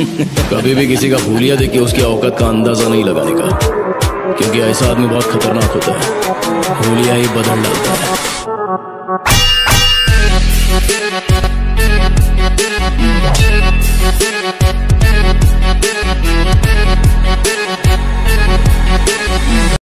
कभी भी किसी का भूलिया देखिए उसकी औकत का अंदाज़ा नहीं लगाने का। क्योंकि ऐसा आदमी बहुत खतरनाक होता है। भूलिया ही बदल डालता है।